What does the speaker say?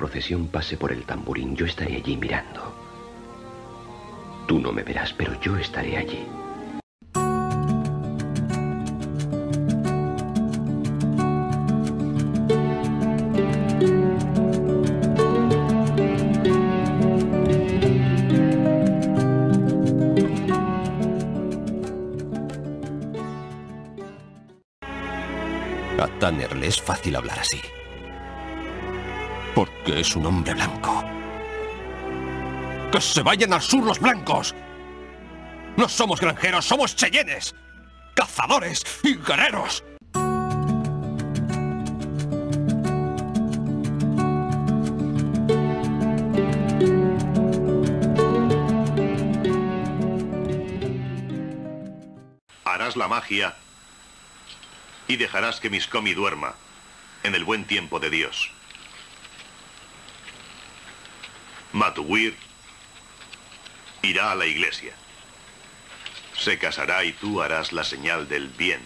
procesión pase por el tamborín, yo estaré allí mirando. Tú no me verás, pero yo estaré allí. A Tanner le es fácil hablar así. Porque es un hombre blanco. ¡Que se vayan al sur los blancos! No somos granjeros, somos cheyennes. Cazadores y guerreros. Harás la magia y dejarás que Miscomi duerma en el buen tiempo de Dios. Matuwir irá a la iglesia. Se casará y tú harás la señal del bien.